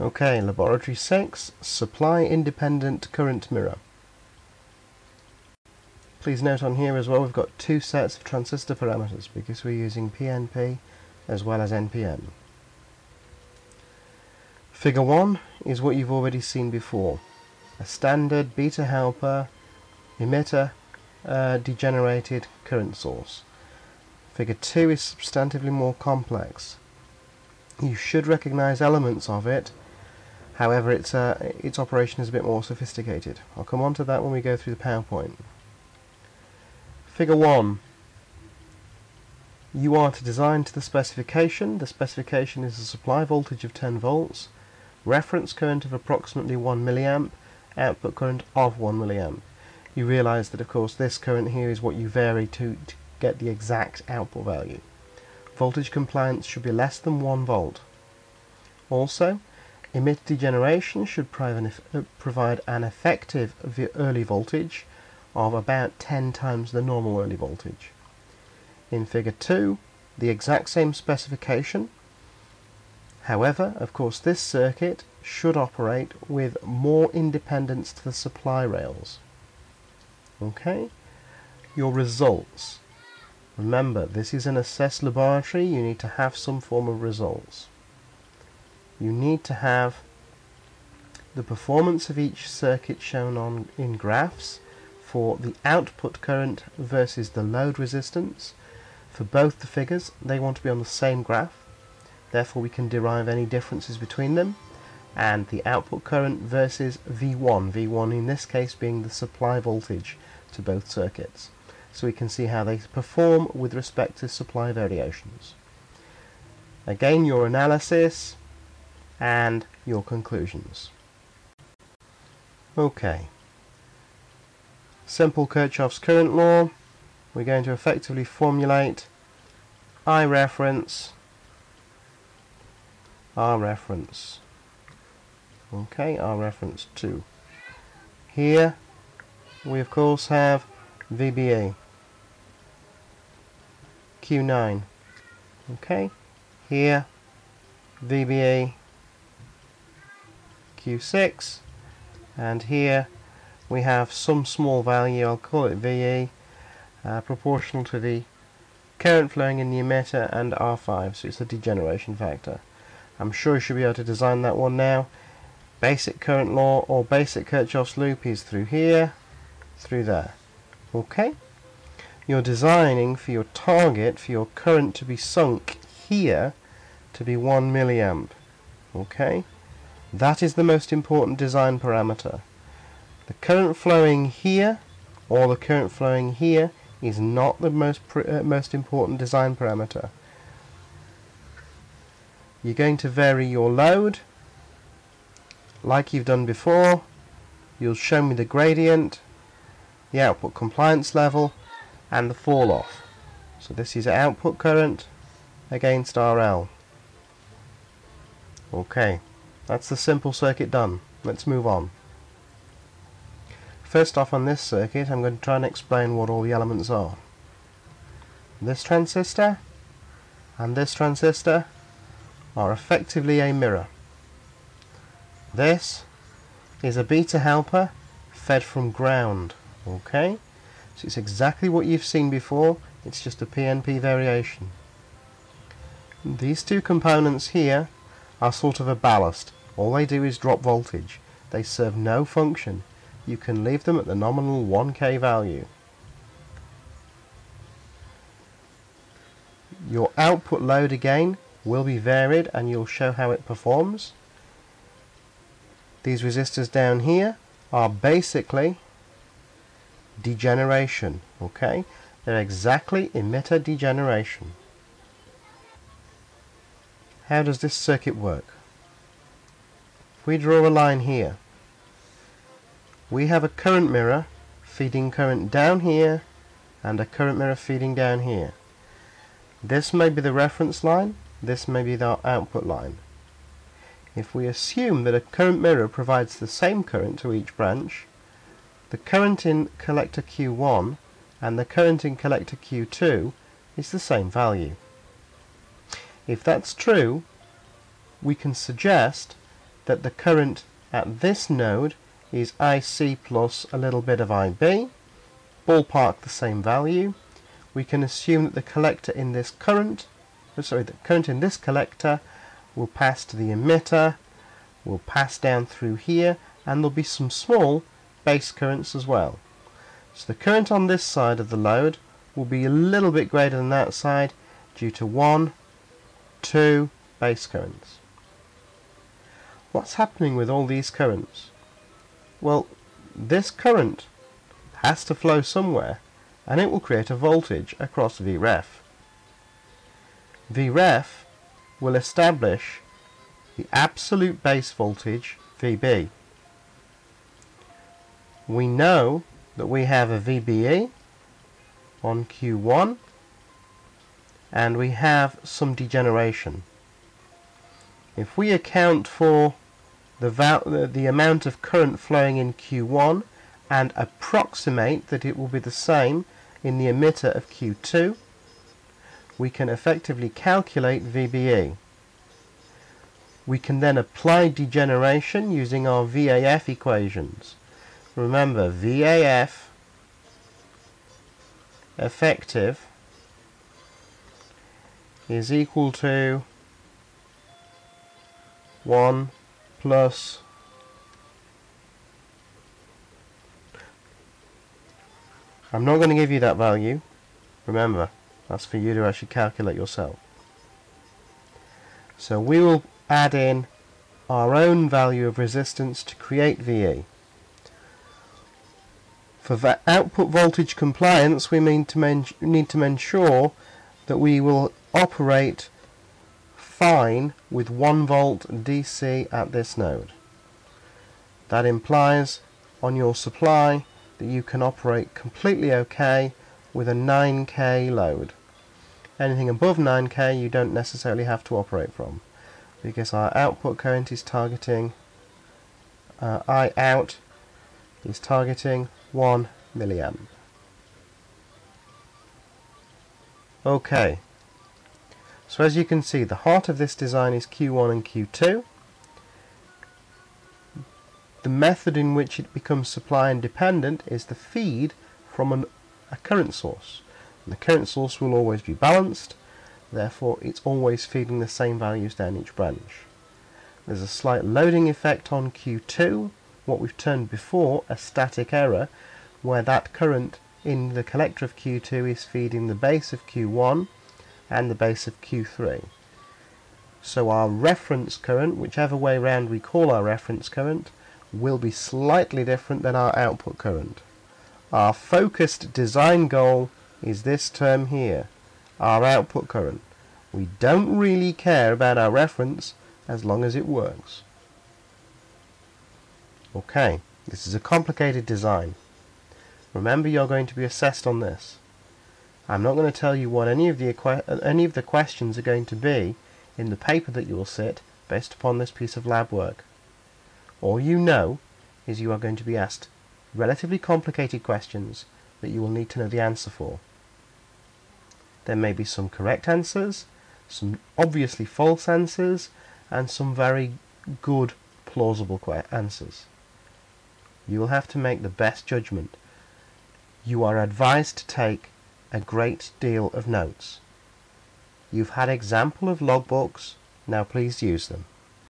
Okay, laboratory 6, supply independent current mirror. Please note on here as well we've got two sets of transistor parameters because we're using PNP as well as NPN. Figure 1 is what you've already seen before. A standard beta helper emitter uh, degenerated current source. Figure 2 is substantively more complex. You should recognize elements of it However, its, uh, its operation is a bit more sophisticated. I'll come on to that when we go through the PowerPoint. Figure 1. You are to design to the specification. The specification is a supply voltage of 10 volts, reference current of approximately 1 milliamp, output current of 1 milliamp. You realise that of course this current here is what you vary to, to get the exact output value. Voltage compliance should be less than 1 volt. Also, Emitter degeneration should uh, provide an effective early voltage of about 10 times the normal early voltage. In figure 2, the exact same specification. However, of course, this circuit should operate with more independence to the supply rails. Okay? Your results. Remember, this is an assessed laboratory. You need to have some form of results you need to have the performance of each circuit shown on in graphs for the output current versus the load resistance. For both the figures, they want to be on the same graph. Therefore, we can derive any differences between them. And the output current versus V1, V1 in this case being the supply voltage to both circuits. So we can see how they perform with respect to supply variations. Again, your analysis and your conclusions. Okay. Simple Kirchhoff's current law. We're going to effectively formulate I reference R reference. Okay, R reference 2. Here we of course have VBE. Q9. Okay, here VBE Q6 and here we have some small value, I'll call it VE, uh, proportional to the current flowing in the emitter and R5, so it's the degeneration factor. I'm sure you should be able to design that one now. Basic current law or basic Kirchhoff's loop is through here, through there. Okay? You're designing for your target, for your current to be sunk here to be 1 milliamp. Okay? That is the most important design parameter. The current flowing here or the current flowing here is not the most uh, most important design parameter. You're going to vary your load like you've done before. You'll show me the gradient, the output compliance level and the fall off. So this is output current against RL. Okay. That's the simple circuit done. Let's move on. First off on this circuit I'm going to try and explain what all the elements are. This transistor and this transistor are effectively a mirror. This is a beta helper fed from ground. Okay? So it's exactly what you've seen before, it's just a PNP variation. These two components here are sort of a ballast. All they do is drop voltage. They serve no function. You can leave them at the nominal 1k value. Your output load again will be varied and you'll show how it performs. These resistors down here are basically degeneration. Okay, They're exactly emitter degeneration. How does this circuit work? If we draw a line here, we have a current mirror feeding current down here and a current mirror feeding down here. This may be the reference line, this may be the output line. If we assume that a current mirror provides the same current to each branch, the current in collector Q1 and the current in collector Q2 is the same value. If that's true, we can suggest that the current at this node is IC plus a little bit of IB, ballpark the same value. We can assume that the collector in this current, oh, sorry, the current in this collector will pass to the emitter, will pass down through here, and there'll be some small base currents as well. So the current on this side of the load will be a little bit greater than that side due to one, two base currents. What's happening with all these currents? Well, this current has to flow somewhere and it will create a voltage across Vref. Vref will establish the absolute base voltage VB. We know that we have a VBE on Q1 and we have some degeneration. If we account for the, the, amount of current flowing in Q1 and approximate that it will be the same in the emitter of Q2, we can effectively calculate VBE. We can then apply degeneration using our VAF equations. Remember, VAF effective is equal to 1 plus I'm not going to give you that value. Remember that's for you to actually calculate yourself. So we will add in our own value of resistance to create VE for output voltage compliance we need to, need to ensure that we will operate fine with 1 volt DC at this node. That implies on your supply that you can operate completely okay with a 9k load. Anything above 9k you don't necessarily have to operate from because our output current is targeting uh, I out is targeting 1 milliamp. Okay, so as you can see, the heart of this design is Q1 and Q2. The method in which it becomes supply independent is the feed from an, a current source. And the current source will always be balanced, therefore it's always feeding the same values down each branch. There's a slight loading effect on Q2, what we've termed before a static error, where that current in the collector of Q2 is feeding the base of Q1 and the base of Q3. So our reference current, whichever way round we call our reference current, will be slightly different than our output current. Our focused design goal is this term here, our output current. We don't really care about our reference as long as it works. Okay, this is a complicated design. Remember you're going to be assessed on this. I'm not going to tell you what any of the any of the questions are going to be in the paper that you will sit based upon this piece of lab work. All you know is you are going to be asked relatively complicated questions that you will need to know the answer for. There may be some correct answers, some obviously false answers, and some very good plausible answers. You will have to make the best judgment. You are advised to take a great deal of notes. You've had example of logbooks, now please use them.